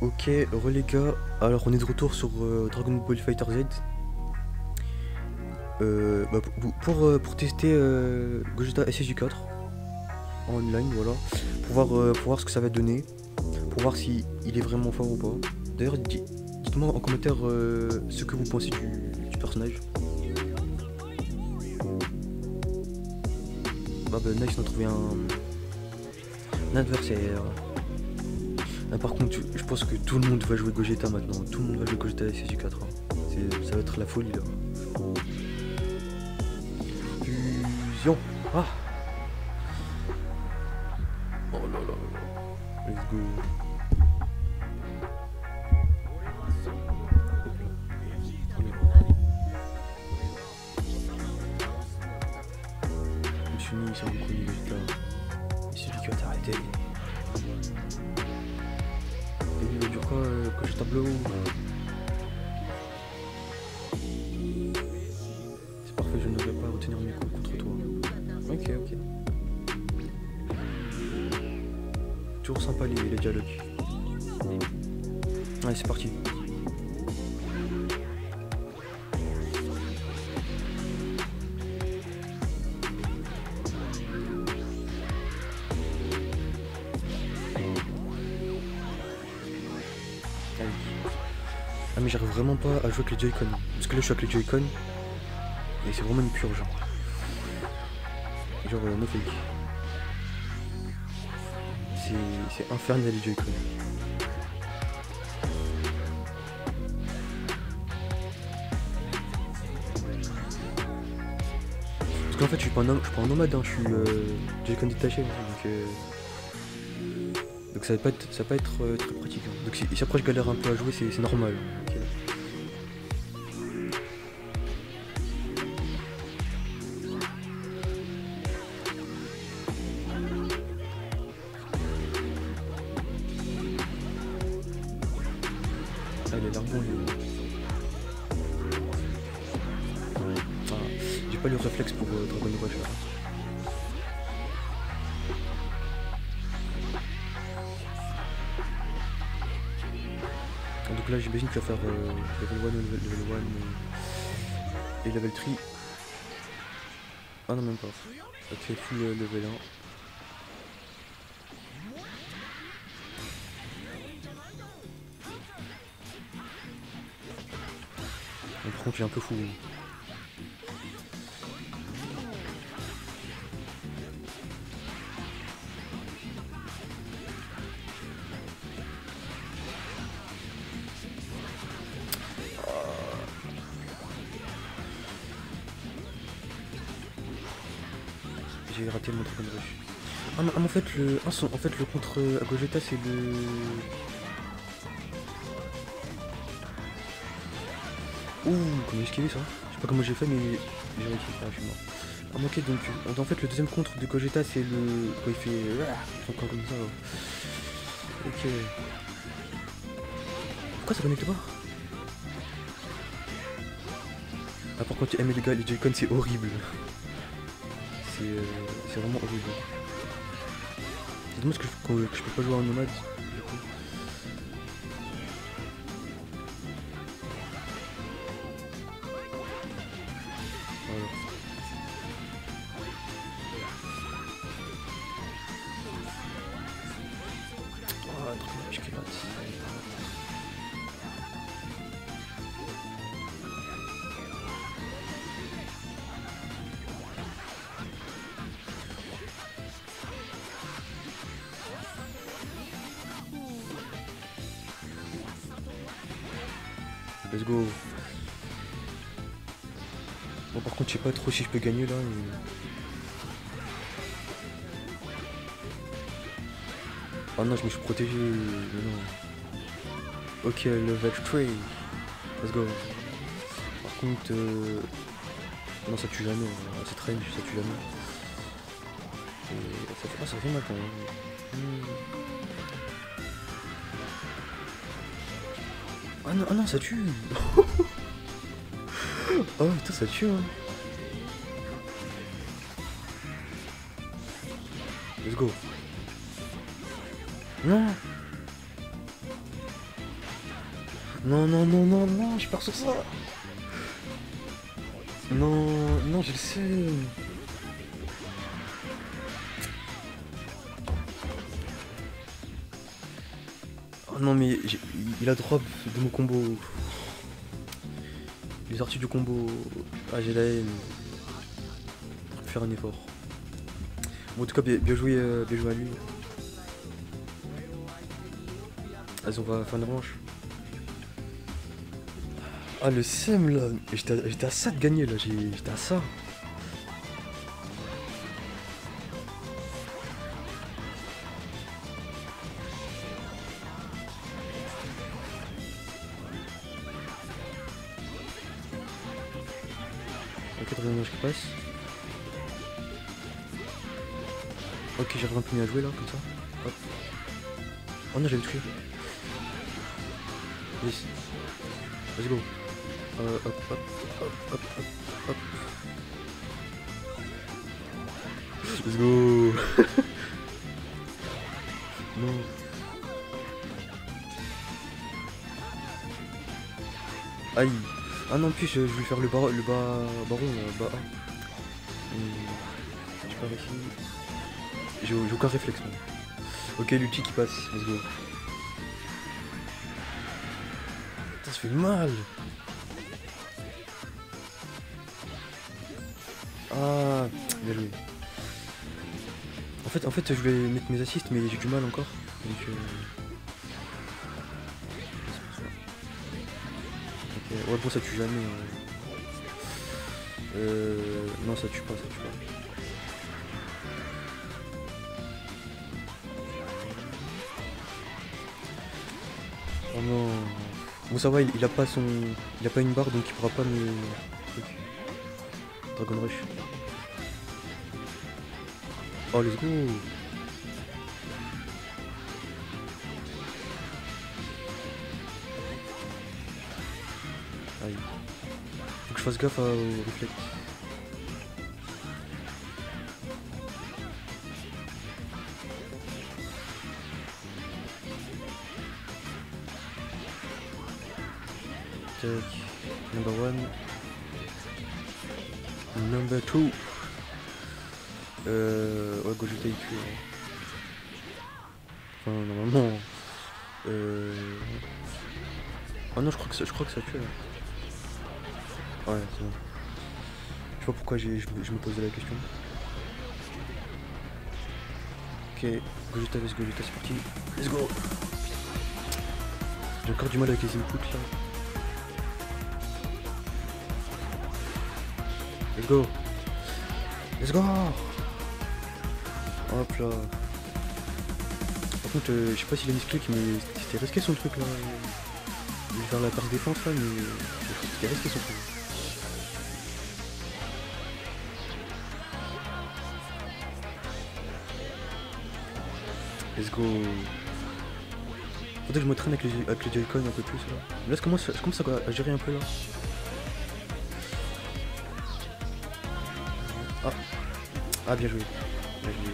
Ok, re les gars, alors on est de retour sur euh, Dragon Ball Fighter Z. Euh, bah, pour, pour, euh, tester Gogeta SSJ4 en online, voilà. Pour voir, pour voir ce que ça va donner. Pour voir si il est vraiment fort ou pas. D'ailleurs, di- dites-moi en commentaire ce que vous pensez du, personnage. Bah, bah nice, on a trouvé un adversaire. Ah, par contre, je pense que tout le monde va jouer Gogeta maintenant. Tout le monde va jouer Gogeta SSJ4. hein. C'est- Ça va être la folie là. Fusion Ah Oh là là là là. Let's go. Je me suis mis sur le premier Gogeta. SSJ4, arrêtez. Et il dure quoi euh, C'est parfait, je ne vais pas retenir mes coups contre toi. Ok, ok. Toujours sympa les, les dialogues. Allez, c'est parti. J'arrive vraiment pas à jouer avec les Joy-Con. Parce que là je suis avec les Joy-Con. Et c'est vraiment une purge. Genre euh, no fake. C'est- infernal les Joy-Con. Parce qu'en fait je suis pas un, nomade, hein, je suis euh, Joy-Con détaché. hein, donc, euh, donc ça va pas être, ça va pas être euh, très pratique. hein. Donc si, si après je galère un peu à jouer, c'est normal. J'ai pas le réflexe pour euh, Dragon Rush. là. Donc là j'imagine qu'il va faire euh, level 1, level, level 1 euh, et level 3. Ah non même pas. Ça fait full euh, level 1. Contre est un peu fou. J'ai raté mon Dragon Rush. Ah, mais- en fait le. ah, en fait le contre euh, Gogeta c'est le. Ouh, comment esquivé ça Je sais pas comment j'ai fait mais j'ai réussi. Ah, je suis mort. Ah, ok donc euh, en fait le deuxième contre de Gogeta c'est le. Quand il fait. Ah, encore comme ça. Ok. Pourquoi ça connecte pas? Ah par contre aimer les gars les Joy-Con c'est horrible. C'est euh, vraiment horrible. C'est dommage que je, que, que je peux pas jouer en nomade. Bon par contre je sais pas trop si je peux gagner là. Oh non je me suis protégé. Non. Ok level 3. Let's go. Par contre euh... Non ça tue jamais. hein. Cette range ça tue jamais. Ça fait, ah, ça fait mal quand même. Hmm. Ah non, ah non, ça tue Oh putain, ça tue hein Let's go Non Non, non, non, non, non, je pars sur ça. Non, non, je le sais. Oh non, mais il a drop de mon combo. Il est sorti du combo. Ah, haine. Faut Faire un effort. Bon, en tout cas, bien, joué, euh, bien joué à lui. Vas-y, on va faire une revanche. Ah, le seum là. J'étais à- à ça de gagner là. J'étais à ça. Ok, troisième manche qui passe. Ok, j'ai un peu à jouer là, comme ça. Oh non, j'avais tué. Yes. Let's go. Euh, hop, hop, hop, hop, hop, hop. Let's go. Ah non, puis je, je vais faire le, bar le bas baron, là, bas. Hum, Je. J'ai aucun réflexe, moi. Ok, l'ulti qui passe, let's go. Putain, ça fait mal Ah, bien joué. En fait, en fait, je vais mettre mes assists, mais j'ai du mal encore. Euh... ouais, bon, ça tue jamais. Euh... Non, ça tue pas, ça tue pas. Oh non. Bon, ça va, il, il a pas son... Il a pas une barre, donc il pourra pas me... Dragon Rush. Oh, let's go Faut que je fasse gaffe à- au réflexe. Number one. Number two. Euh. Ouais, Gogeta il hein. Enfin, normalement. Euh. Oh non, je crois que ça, je crois que ça tue. là. Ouais, c'est bon. Je sais pas pourquoi je, me- je posais la question. Ok, Gogeta vs Gogeta, c'est parti. Let's go J'ai encore du mal avec les inputs là. Let's go Let's go Hop là Par contre, euh, je sais pas s'il a misclick, mais c'était risqué son truc là. Il voulait faire la passe défense là, mais c'était risqué son truc. Let's go Faudrait que je me traîne avec, les, avec le Joy-Con un peu plus là. Là, je commence, je commence à, à gérer un peu là. Ah, ah bien joué. Bien joué.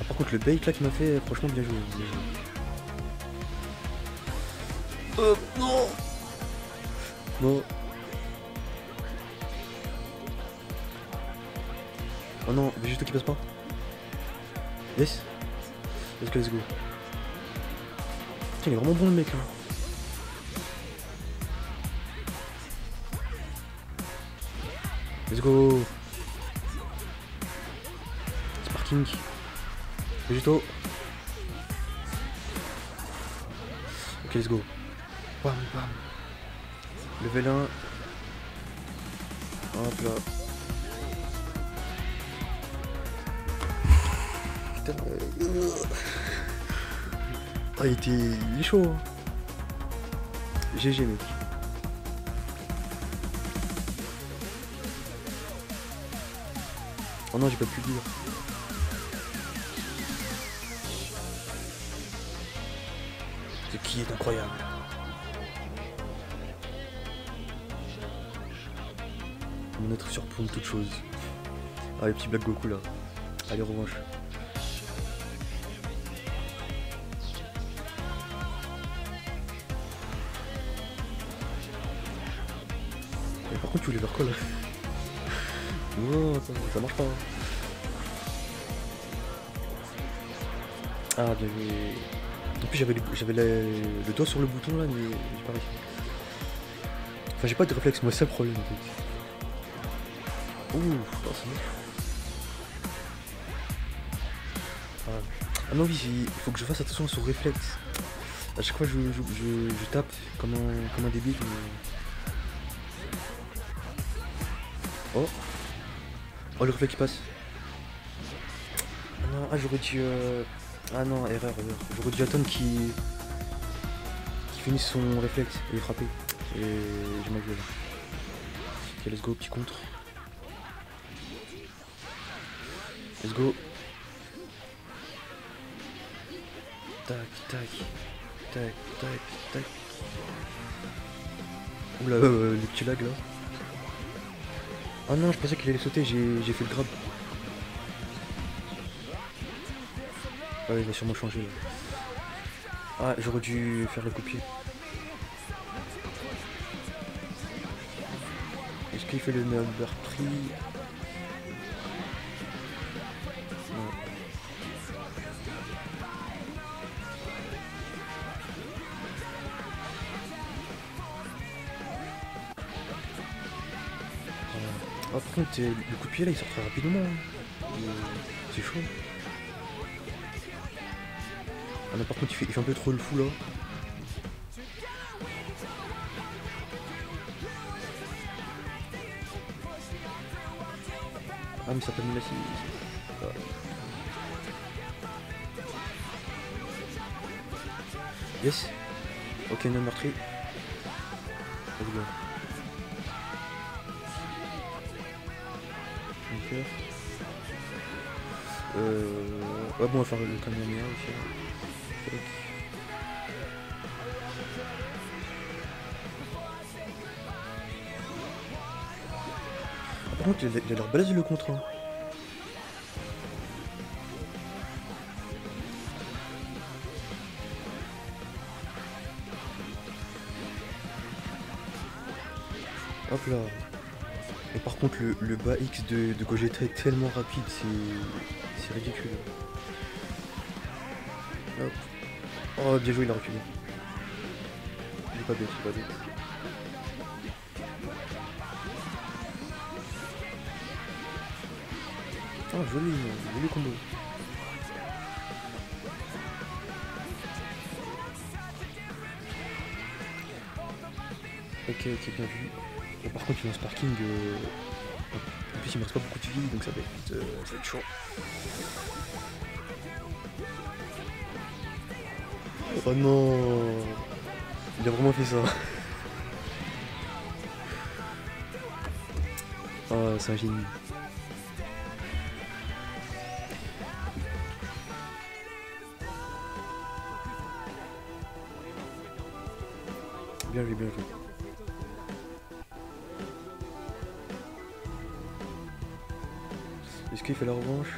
Ah, par contre, le bait là qu'il m'a fait, franchement, bien joué. Bien joué. Oh non Non. Oh non, Végéto qui passe pas. Yes. Let's go, let's go. Putain, il est vraiment bon le mec là. Let's go. Sparking. Végéto. Ok, let's go. Bam, bam. Level 1. Hop là. Putain. Ah, il était. Il est chaud. hein. GG, mec. Oh non, j'ai pas pu dire. Ce qui est incroyable. Mon être surplombe toute chose. Ah, les petits Black Goku là. Allez, revanche. Tu voulais Non, ça, marche pas. Ah, bien. En plus, j'avais le, doigt sur le bouton là, mais j'ai pas réussi. Enfin, j'ai pas de réflexe, moi, c'est le problème en fait. Ouh, c'est moche. Ah. ah non, oui, il faut que je fasse attention sur réflexe. À chaque fois, je, je, je, tape comme un, comme un débile. Oh Oh, le réflexe qui passe. Ah non, ah, j'aurais dû. euh, Ah non, erreur, erreur. J'aurais dû attendre qu'il. qu'il finisse son réflexe et frapper. Et j'ai joué là. Ok, let's go, petit contre. Let's go. Tac, tac, tac, tac, tac. Oula, euh, le petit lag là. Ah non, je pensais qu'il allait sauter, j'ai fait le grab. Ah il va sûrement changer là. Ah, j'aurais dû faire le copier. Est-ce qu'il fait le number 3 le coup de pied là il sort très rapidement. hein. C'est chaud. Ah non, par contre, il fait, un peu trop le fou là. Ah, mais ça peut me laisser. Yes. Ok, non meurtri. Ouais, bon, on va faire le Kamehameha aussi. hein. Par contre, il a l'air balèze le contre. hein. Hop là. Et par contre, le, bas X de, de Gogeta est tellement rapide, c'est ridicule. Oh, bien il a reculé. Il est pas bête, il est pas bête. Ah, joli, joli combo. Ok, ok, bien vu. Par contre, a un sparking. euh, En plus, il me reste pas beaucoup de vie, donc ça va être, euh, ça va être chaud. Oh non Il a vraiment fait ça. Oh, c'est un génie. Bien joué, bien joué. Est-ce qu'il fait la revanche?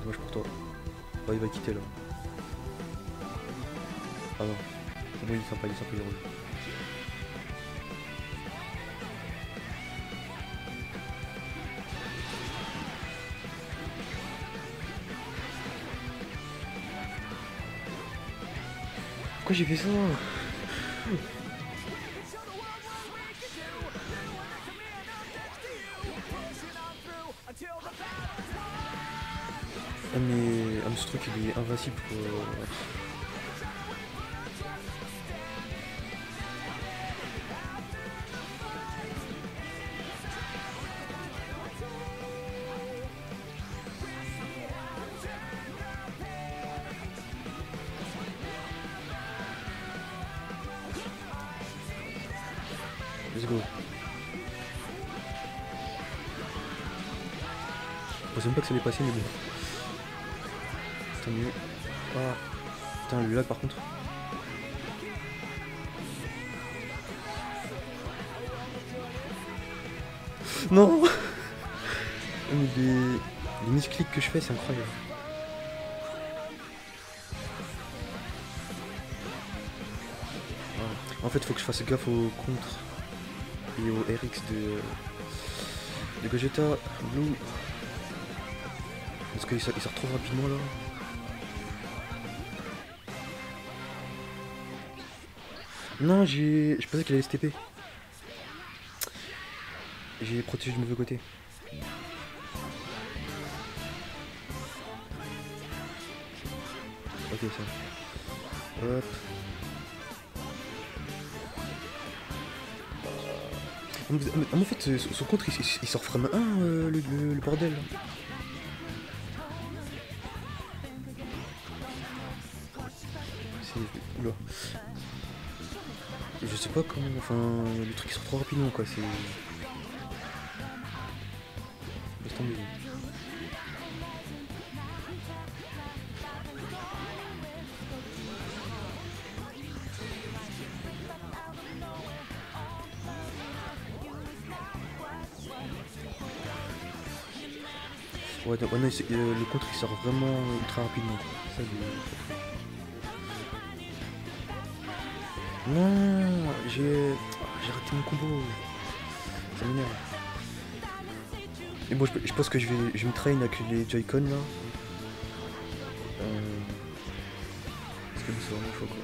Dommage pour toi. Oh, il va quitter là. Pour moi, il est sympa, il est sympa, il est. Pourquoi j'ai fait ça Ah mais, ah, mais ce truc il est invincible quoi. Pensais même pas que ça allait passer mais bon. Tant mieux. Ah. Putain lui là par contre. Non les, les misclics que je fais c'est incroyable. En fait faut que je fasse gaffe au contre. et au RX de, de Gogeta Blue. Parce qu'il sort, il sort trop rapidement là. Non, j'ai. Je pensais qu'il allait STP. J'ai protégé du mauvais côté. Ok ça. Hop. En fait, son contre, il, sort frame 1, euh, le bordel. Pas comment... Enfin, le truc il sort trop rapidement, quoi, c'est... Laisse tomber. Ouais, ouais, non, euh, le contre il sort vraiment ultra rapidement. Ça, Non, j'ai j'ai raté mon combo. Ça m'énerve. Et bon, je, pense que je vais, je me train avec les Joy-Con là. Euh, Parce que c'est vraiment chaud quoi.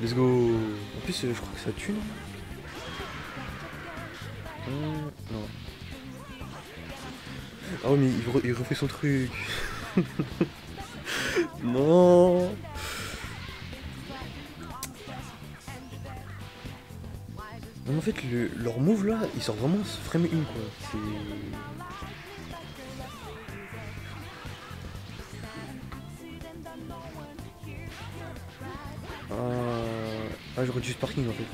Let's go En plus, euh, je crois que ça tue, non? Hum, Ouais, mais il, re- il refait son truc. non Non, en fait, le- leur move là, il sort vraiment ce frame 1 quoi. C'est. Ah, ah j'aurais dû sparking en fait.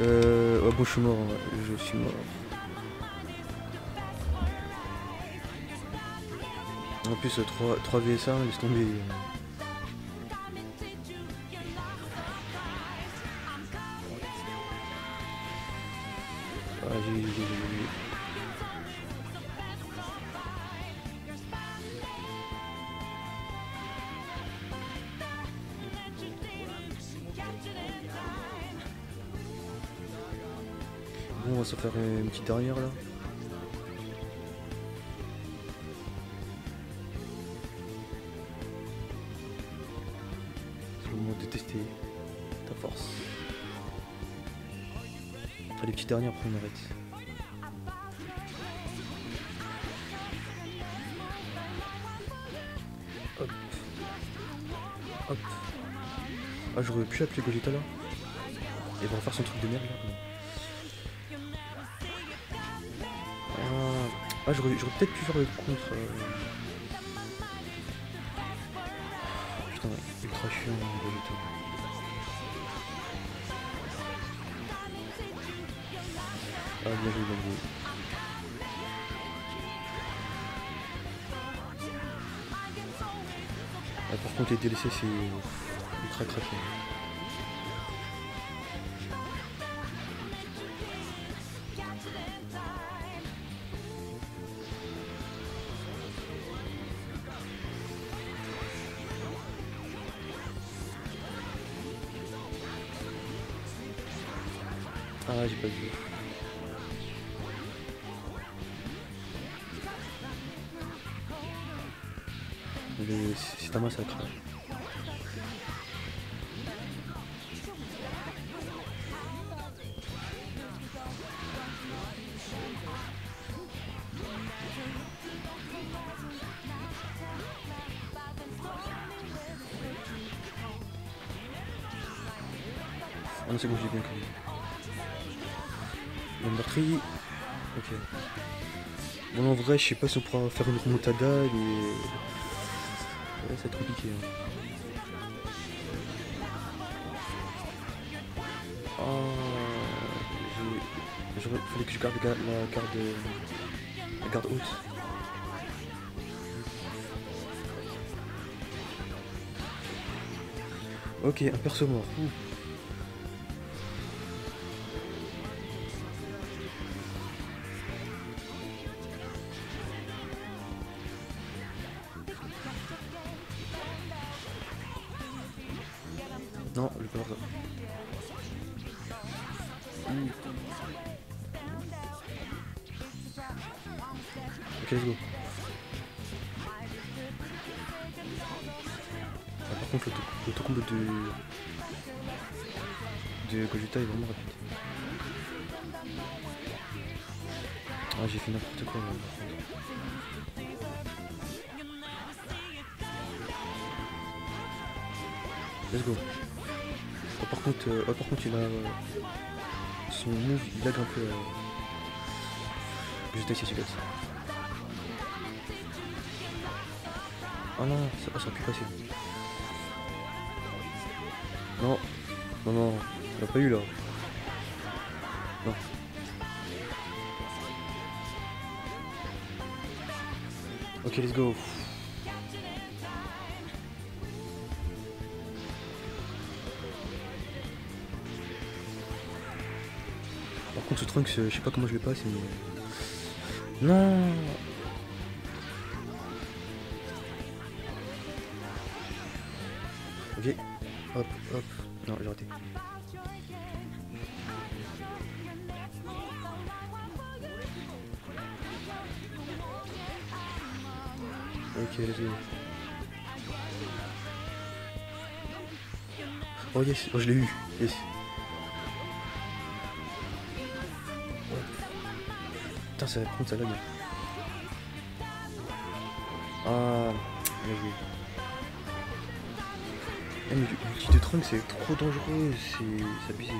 Euh. Oh bon, je suis mort. Je suis mort. En plus, 3, 3 VS1, laisse tomber. On va se faire une petite dernière là. C'est le moment de ta force. Allez, petite dernière, après on arrête. Hop. Hop. Ah, j'aurais pu appeler Gogeta là. Et va faire son truc de merde là. Ah, j'aurais peut-être pu faire le contre. euh. Putain, ultra chiant. Ah, bien joué, bien joué. Ah, par contre, les DLC, c'est ultra craqué. C'est un massacre. Ah non, c'est bon, j'ai bien connu. Le meurtrier. Ok. Bon, en vrai, je sais pas si on pourra faire une remontada. Et... garde la, garde, la garde haute. Ok, un perso mort. Ouh. Ah, j'ai fait n'importe quoi. Là, Let's go. Oh, par contre, euh, oh, par contre, il a euh, son move, il lag un peu. Euh, J'étais ici, celui Oh non, ça, ça aurait pu passer. Non, non, non, il a pas eu là. Non. Ok, let's go. Par contre, ce Trunks, je sais pas comment je le passe, mais. Non Ok, hop, hop. Non, j'ai raté. Oh yes, oh je l'ai eu, yes. Putain, ça va ça lag. Ah, bien joué. Eh, mais l'outil de trunk c'est trop dangereux, c'est abusé.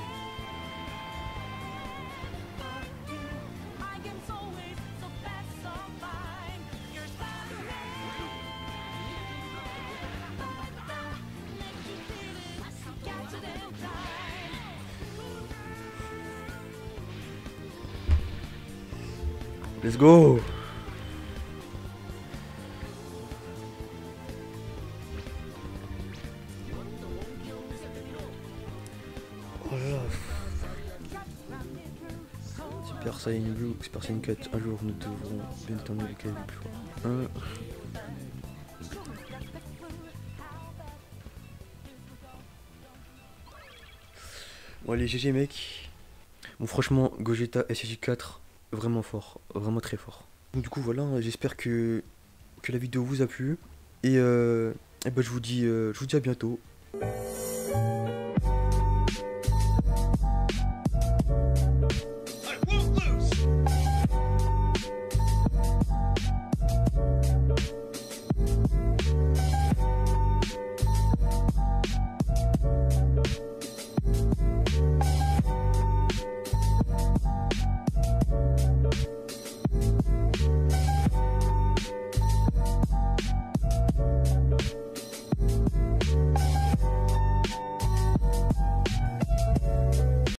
Let's go. Oh là là. Super Saiyan Blue, Super Saiyan 4, un jour nous devrons bien est le plus. Bon allez GG mec. Bon franchement Gogeta SSJ4 vraiment fort, vraiment très fort. Donc, du coup voilà, j'espère que, que la vidéo vous a plu. Et, euh, et ben, je, vous dis, euh, je vous dis à bientôt.